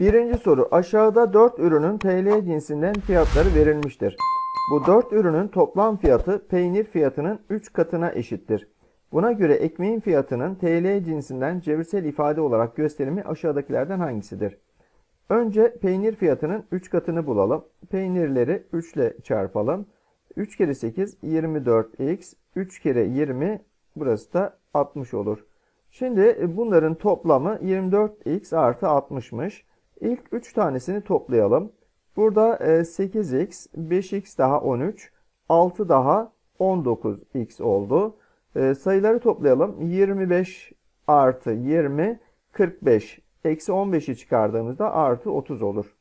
Birinci soru. Aşağıda 4 ürünün TL cinsinden fiyatları verilmiştir. Bu 4 ürünün toplam fiyatı peynir fiyatının 3 katına eşittir. Buna göre ekmeğin fiyatının TL cinsinden cebirsel ifade olarak gösterimi aşağıdakilerden hangisidir? Önce peynir fiyatının 3 katını bulalım. Peynirleri 3 ile çarpalım. 3 kere 8 24x. 3 kere 20 burası da 60 olur. Şimdi bunların toplamı 24x artı 60'mış. İlk 3 tanesini toplayalım. Burada 8x, 5x daha 13, 6 daha 19x oldu. E, sayıları toplayalım. 25 artı 20, 45. Eksi 15'i çıkardığımızda artı 30 olur.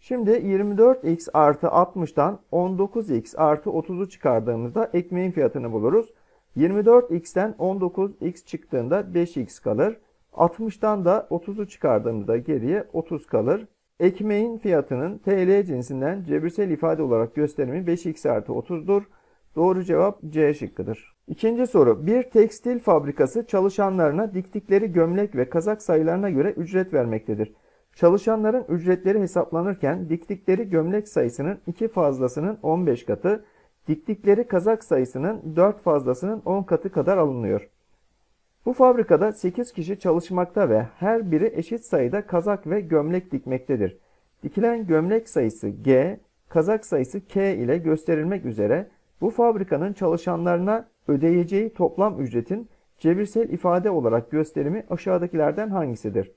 Şimdi 24x artı 60'tan 19x artı 30'u çıkardığımızda ekmeğin fiyatını buluruz. 24x'ten 19x çıktığında 5x kalır. 60'tan da 30'u çıkardığımızda geriye 30 kalır. Ekmeğin fiyatının TL cinsinden cebirsel ifade olarak gösterimi 5x artı 30'dur. Doğru cevap C şıkkıdır. İkinci soru. Bir tekstil fabrikası çalışanlarına diktikleri gömlek ve kazak sayılarına göre ücret vermektedir. Çalışanların ücretleri hesaplanırken diktikleri gömlek sayısının 2 fazlasının 15 katı, diktikleri kazak sayısının 4 fazlasının 10 katı kadar alınıyor. Bu fabrikada 8 kişi çalışmakta ve her biri eşit sayıda kazak ve gömlek dikmektedir. Dikilen gömlek sayısı G, kazak sayısı K ile gösterilmek üzere bu fabrikanın çalışanlarına ödeyeceği toplam ücretin cebirsel ifade olarak gösterimi aşağıdakilerden hangisidir?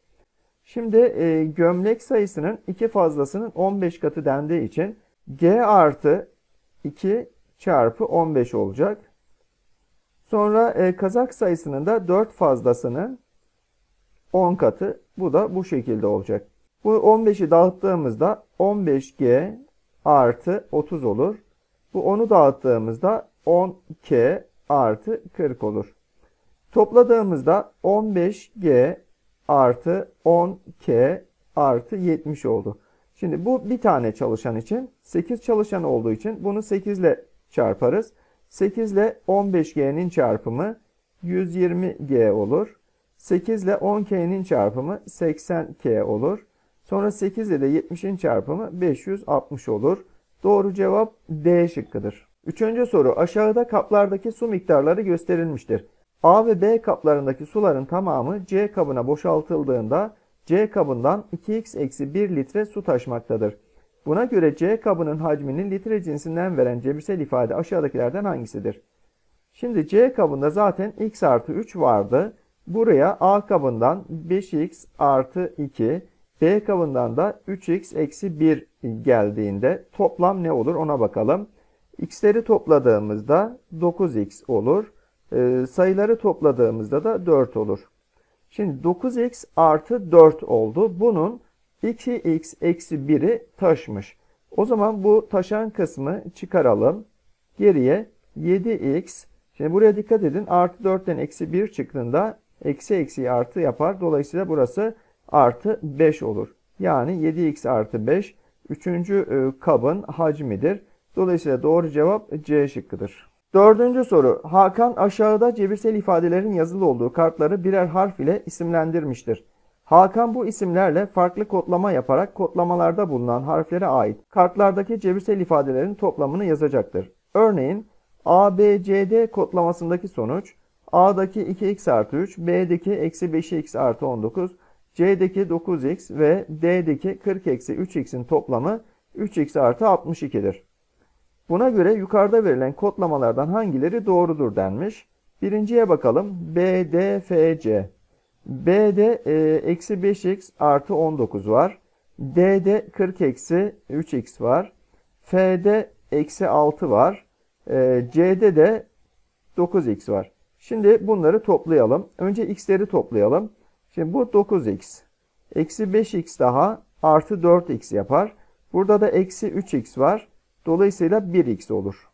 Şimdi e, gömlek sayısının 2 fazlasının 15 katı dendiği için G artı 2 çarpı 15 olacak. Sonra e, kazak sayısının da 4 fazlasının 10 katı. Bu da bu şekilde olacak. Bu 15'i dağıttığımızda 15G artı 30 olur. Bu 10'u dağıttığımızda 10K artı 40 olur. Topladığımızda 15G artı 10K artı 70 oldu. Şimdi bu bir tane çalışan için 8 çalışan olduğu için bunu 8 ile çarparız. 8 ile 15G'nin çarpımı 120G olur. 8 ile 10K'nin çarpımı 80K olur. Sonra 8 ile de 70'in çarpımı 560 olur. Doğru cevap D şıkkıdır. Üçüncü soru. Aşağıda kaplardaki su miktarları gösterilmiştir. A ve B kaplarındaki suların tamamı C kabına boşaltıldığında C kabından 2x-1 litre su taşmaktadır. Buna göre C kabının hacminin litre cinsinden veren cebirsel ifade aşağıdakilerden hangisidir? Şimdi C kabında zaten x artı 3 vardı. Buraya A kabından 5x artı 2, B kabından da 3x eksi 1 geldiğinde toplam ne olur ona bakalım. X'leri topladığımızda 9x olur. E, sayıları topladığımızda da 4 olur. Şimdi 9x artı 4 oldu. Bunun 2x eksi 1'i taşmış. O zaman bu taşan kısmı çıkaralım. Geriye 7x. Şimdi buraya dikkat edin. Artı 4'ten eksi 1 çıktığında eksi eksi artı yapar. Dolayısıyla burası artı 5 olur. Yani 7x artı 5 üçüncü e, kabın hacmidir. Dolayısıyla doğru cevap C şıkkıdır. Dördüncü soru. Hakan aşağıda cebirsel ifadelerin yazılı olduğu kartları birer harf ile isimlendirmiştir. Hakan bu isimlerle farklı kodlama yaparak kodlamalarda bulunan harflere ait kartlardaki cebirsel ifadelerin toplamını yazacaktır. Örneğin A, B, C, D kodlamasındaki sonuç A'daki 2x artı 3, B'deki eksi 5x artı 19, C'deki 9x ve D'deki 40 eksi 3x'in toplamı 3x artı 62'dir. Buna göre yukarıda verilen kodlamalardan hangileri doğrudur denmiş. Birinciye bakalım. B, D, F, C. B'de e, eksi 5x artı 19 var. D'de 40 eksi 3x var. F'de eksi 6 var. E, C'de de 9x var. Şimdi bunları toplayalım. Önce x'leri toplayalım. Şimdi bu 9x. Eksi 5x daha artı 4x yapar. Burada da eksi 3x var. Dolayısıyla 1x olur.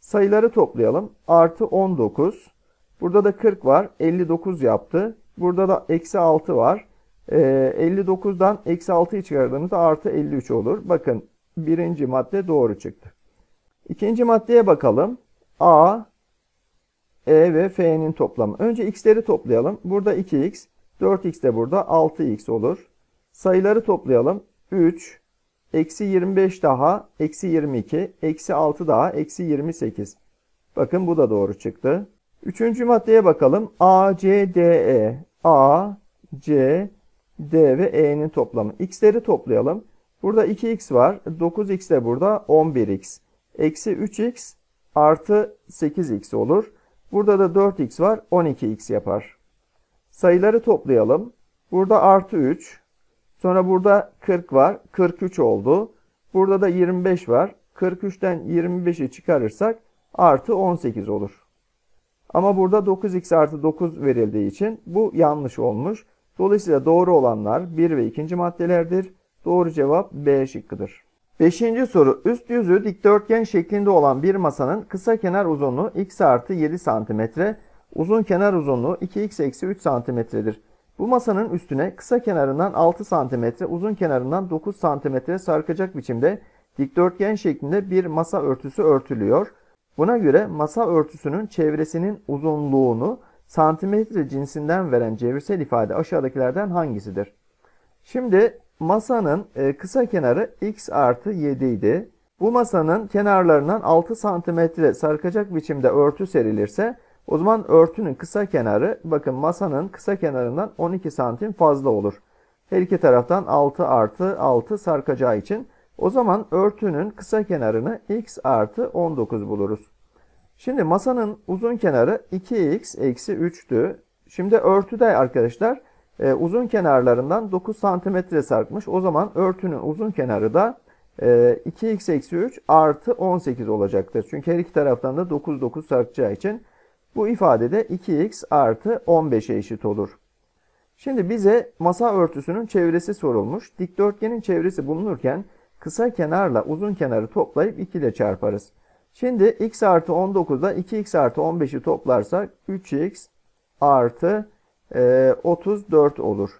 Sayıları toplayalım. Artı 19. Burada da 40 var. 59 yaptı. Burada da eksi 6 var. Ee, 59'dan eksi 6'yı çıkardığımızda artı 53 olur. Bakın birinci madde doğru çıktı. İkinci maddeye bakalım. A, E ve F'nin toplamı. Önce x'leri toplayalım. Burada 2x, 4x de burada 6x olur. Sayıları toplayalım. 3, eksi 25 daha, eksi 22, eksi 6 daha, eksi 28. Bakın bu da doğru çıktı. Üçüncü maddeye bakalım. A, C, D, E. A, C, D ve E'nin toplamı. X'leri toplayalım. Burada 2x var. 9x de burada 11x. Eksi 3x artı 8x olur. Burada da 4x var. 12x yapar. Sayıları toplayalım. Burada artı 3. Sonra burada 40 var. 43 oldu. Burada da 25 var. 43'ten 25'i çıkarırsak artı 18 olur. Ama burada 9x artı 9 verildiği için bu yanlış olmuş. Dolayısıyla doğru olanlar 1 ve 2. maddelerdir. Doğru cevap B şıkkıdır. Beşinci soru. Üst yüzü dikdörtgen şeklinde olan bir masanın kısa kenar uzunluğu x artı 7 cm, uzun kenar uzunluğu 2x eksi 3 cm'dir. Bu masanın üstüne kısa kenarından 6 cm, uzun kenarından 9 cm sarkacak biçimde dikdörtgen şeklinde bir masa örtüsü örtülüyor. Buna göre masa örtüsünün çevresinin uzunluğunu santimetre cinsinden veren çevirsel ifade aşağıdakilerden hangisidir? Şimdi masanın e, kısa kenarı x artı 7 idi. Bu masanın kenarlarından 6 santimetre sarkacak biçimde örtü serilirse o zaman örtünün kısa kenarı bakın masanın kısa kenarından 12 santim fazla olur. Her iki taraftan 6 artı 6 sarkacağı için o zaman örtünün kısa kenarını x artı 19 buluruz. Şimdi masanın uzun kenarı 2x eksi 3'tü. Şimdi örtüde arkadaşlar e, uzun kenarlarından 9 santimetre sarkmış. O zaman örtünün uzun kenarı da e, 2x eksi 3 artı 18 olacaktır. Çünkü her iki taraftan da 9 9 sarkacağı için bu ifadede 2x artı 15'e eşit olur. Şimdi bize masa örtüsünün çevresi sorulmuş. Dikdörtgenin çevresi bulunurken kısa kenarla uzun kenarı toplayıp 2 ile çarparız. Şimdi x artı 19'da 2x artı 15'i toplarsak 3x artı e, 34 olur.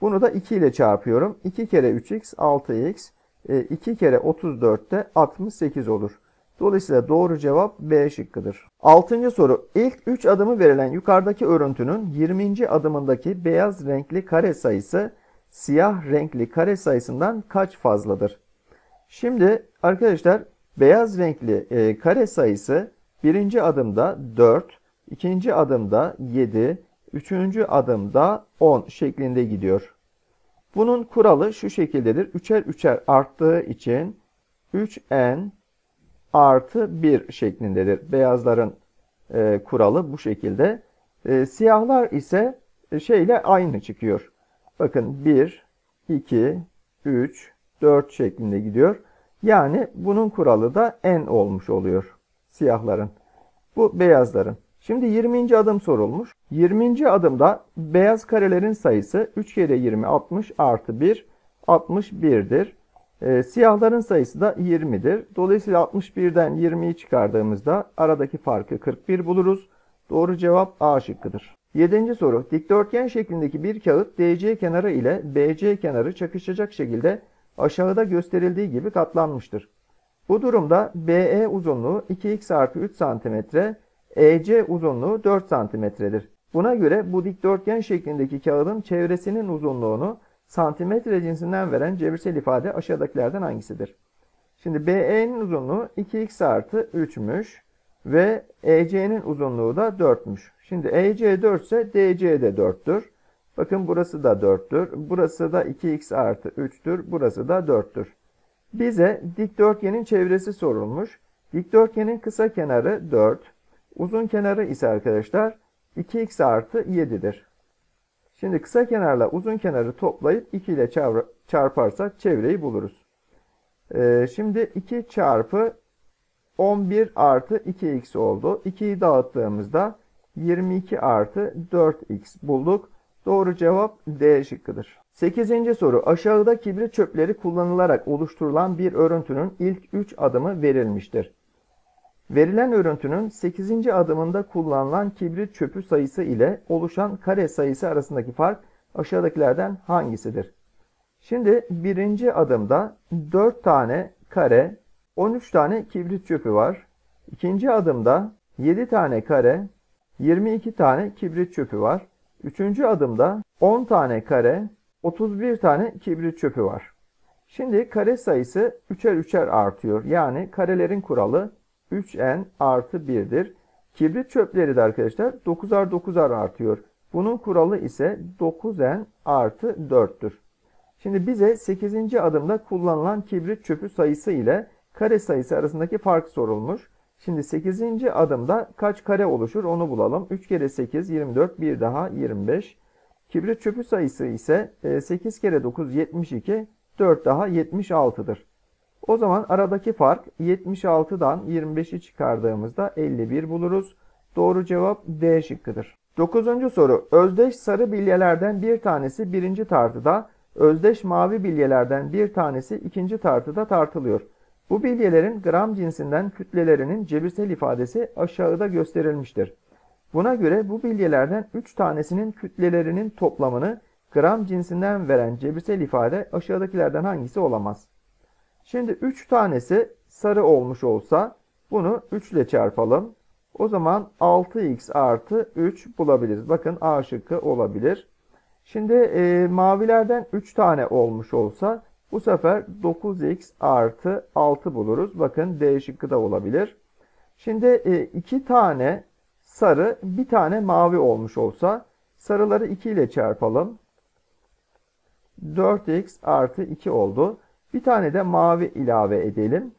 Bunu da 2 ile çarpıyorum. 2 kere 3x 6x. E, 2 kere 34 de 68 olur. Dolayısıyla doğru cevap B şıkkıdır. Altıncı soru. İlk 3 adımı verilen yukarıdaki örüntünün 20. adımındaki beyaz renkli kare sayısı siyah renkli kare sayısından kaç fazladır? Şimdi arkadaşlar beyaz renkli e, kare sayısı birinci adımda 4, ikinci adımda 7, üçüncü adımda 10 şeklinde gidiyor. Bunun kuralı şu şekildedir. Üçer üçer arttığı için 3n artı 1 şeklindedir. Beyazların e, kuralı bu şekilde. E, siyahlar ise e, şeyle aynı çıkıyor. Bakın 1, 2, 3, 4 şeklinde gidiyor. Yani bunun kuralı da n olmuş oluyor siyahların. Bu beyazların. Şimdi 20. adım sorulmuş. 20. adımda beyaz karelerin sayısı 3 kere 20 60 artı 1 61'dir. E, siyahların sayısı da 20'dir. Dolayısıyla 61'den 20'yi çıkardığımızda aradaki farkı 41 buluruz. Doğru cevap A şıkkıdır. 7. soru. Dikdörtgen şeklindeki bir kağıt DC kenarı ile BC kenarı çakışacak şekilde aşağıda gösterildiği gibi katlanmıştır. Bu durumda BE uzunluğu 2x artı 3 cm, EC uzunluğu 4 cm'dir. Buna göre bu dikdörtgen şeklindeki kağıdın çevresinin uzunluğunu santimetre cinsinden veren cebirsel ifade aşağıdakilerden hangisidir? Şimdi BE'nin uzunluğu 2x artı 3'müş ve EC'nin uzunluğu da 4'müş. Şimdi EC 4 ise DC de 4'tür. Bakın burası da 4'tür. Burası da 2x artı 3'tür. Burası da 4'tür. Bize dikdörtgenin çevresi sorulmuş. Dikdörtgenin kısa kenarı 4. Uzun kenarı ise arkadaşlar 2x artı 7'dir. Şimdi kısa kenarla uzun kenarı toplayıp 2 ile çarparsak çevreyi buluruz. Ee, şimdi 2 çarpı 11 artı 2x oldu. 2'yi dağıttığımızda 22 artı 4x bulduk. Doğru cevap D şıkkıdır. 8. soru. Aşağıda kibrit çöpleri kullanılarak oluşturulan bir örüntünün ilk 3 adımı verilmiştir. Verilen örüntünün 8. adımında kullanılan kibrit çöpü sayısı ile oluşan kare sayısı arasındaki fark aşağıdakilerden hangisidir? Şimdi birinci adımda 4 tane kare, 13 tane kibrit çöpü var. İkinci adımda 7 tane kare, 22 tane kibrit çöpü var. Üçüncü adımda 10 tane kare, 31 tane kibrit çöpü var. Şimdi kare sayısı 3'er 3'er artıyor. Yani karelerin kuralı 3n artı 1'dir. Kibrit çöpleri de arkadaşlar 9'ar 9'ar artıyor. Bunun kuralı ise 9n artı 4'tür. Şimdi bize 8. adımda kullanılan kibrit çöpü sayısı ile kare sayısı arasındaki fark sorulmuş. Şimdi 8. adımda kaç kare oluşur onu bulalım. 3 kere 8 24 bir daha 25. Kibrit çöpü sayısı ise 8 kere 9 72 4 daha 76'dır. O zaman aradaki fark 76'dan 25'i çıkardığımızda 51 buluruz. Doğru cevap D şıkkıdır. 9. soru. Özdeş sarı bilyelerden bir tanesi birinci tartıda, özdeş mavi bilyelerden bir tanesi ikinci tartıda tartılıyor. Bu bilyelerin gram cinsinden kütlelerinin cebirsel ifadesi aşağıda gösterilmiştir. Buna göre bu bilyelerden 3 tanesinin kütlelerinin toplamını gram cinsinden veren cebirsel ifade aşağıdakilerden hangisi olamaz? Şimdi 3 tanesi sarı olmuş olsa bunu 3 ile çarpalım. O zaman 6x artı 3 bulabiliriz. Bakın A şıkkı olabilir. Şimdi e, mavilerden 3 tane olmuş olsa bu sefer 9x artı 6 buluruz. Bakın D şıkkı da olabilir. Şimdi 2 e, tane sarı bir tane mavi olmuş olsa sarıları 2 ile çarpalım. 4x artı 2 oldu. Bir tane de mavi ilave edelim.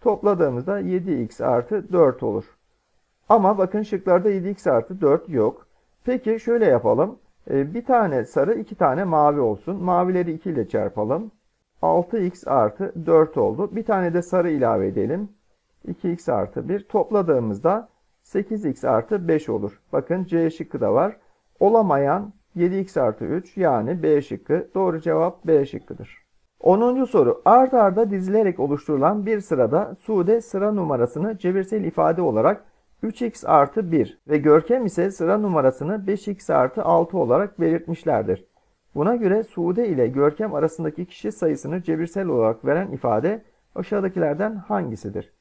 Topladığımızda 7x artı 4 olur. Ama bakın şıklarda 7x artı 4 yok. Peki şöyle yapalım. Ee, bir tane sarı, iki tane mavi olsun. Mavileri 2 ile çarpalım. 6x artı 4 oldu. Bir tane de sarı ilave edelim. 2x artı 1. Topladığımızda 8x artı 5 olur. Bakın C şıkkı da var. Olamayan 7x artı 3 yani B şıkkı. Doğru cevap B şıkkıdır. 10. soru. Ard arda dizilerek oluşturulan bir sırada Sude sıra numarasını cebirsel ifade olarak 3x artı 1 ve Görkem ise sıra numarasını 5x artı 6 olarak belirtmişlerdir. Buna göre Sude ile Görkem arasındaki kişi sayısını cebirsel olarak veren ifade aşağıdakilerden hangisidir?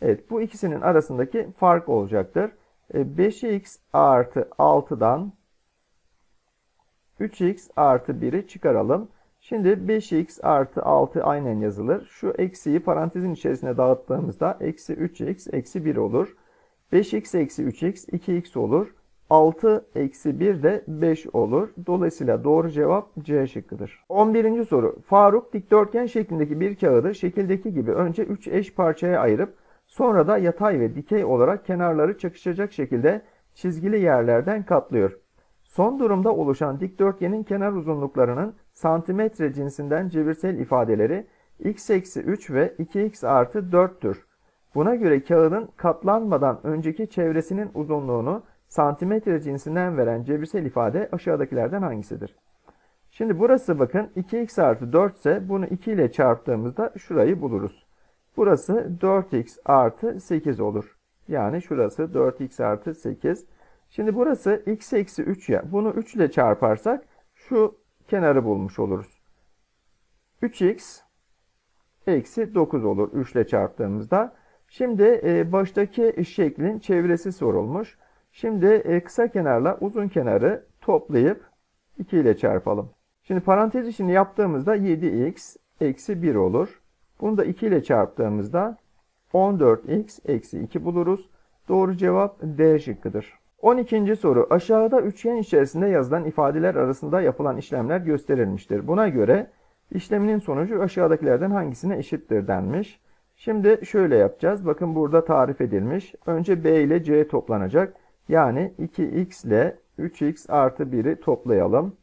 Evet bu ikisinin arasındaki fark olacaktır. 5x e, artı 6'dan 3x artı 1'i çıkaralım. Şimdi 5x artı 6 aynen yazılır. Şu eksiyi parantezin içerisine dağıttığımızda eksi 3x eksi 1 olur. 5x eksi 3x 2x olur. 6 eksi 1 de 5 olur. Dolayısıyla doğru cevap C şıkkıdır. 11. soru. Faruk dikdörtgen şeklindeki bir kağıdı şekildeki gibi önce 3 eş parçaya ayırıp sonra da yatay ve dikey olarak kenarları çakışacak şekilde çizgili yerlerden katlıyor. Son durumda oluşan dikdörtgenin kenar uzunluklarının santimetre cinsinden cebirsel ifadeleri x eksi 3 ve 2x artı 4'tür. Buna göre kağıdın katlanmadan önceki çevresinin uzunluğunu santimetre cinsinden veren cebirsel ifade aşağıdakilerden hangisidir? Şimdi burası bakın 2x artı 4 ise bunu 2 ile çarptığımızda şurayı buluruz. Burası 4x artı 8 olur. Yani şurası 4x artı 8. Şimdi burası x eksi 3 ya. Bunu 3 ile çarparsak şu kenarı bulmuş oluruz. 3x eksi 9 olur 3 ile çarptığımızda. Şimdi e, baştaki şeklin çevresi sorulmuş. Şimdi e, kısa kenarla uzun kenarı toplayıp 2 ile çarpalım. Şimdi parantez içini yaptığımızda 7x eksi 1 olur. Bunu da 2 ile çarptığımızda 14x eksi 2 buluruz. Doğru cevap D şıkkıdır. 12. soru. Aşağıda üçgen içerisinde yazılan ifadeler arasında yapılan işlemler gösterilmiştir. Buna göre işleminin sonucu aşağıdakilerden hangisine eşittir denmiş. Şimdi şöyle yapacağız. Bakın burada tarif edilmiş. Önce B ile C toplanacak. Yani 2x ile 3x artı 1'i toplayalım.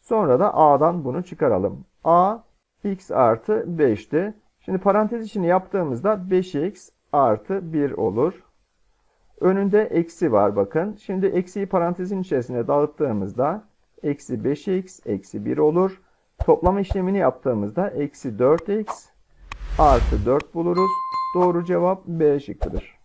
Sonra da A'dan bunu çıkaralım. A x artı 5'ti. Şimdi parantez içini yaptığımızda 5x artı 1 olur. Önünde eksi var bakın. Şimdi eksiyi parantezin içerisine dağıttığımızda eksi 5x eksi 1 olur. Toplama işlemini yaptığımızda eksi 4x artı 4 buluruz. Doğru cevap B şıkkıdır.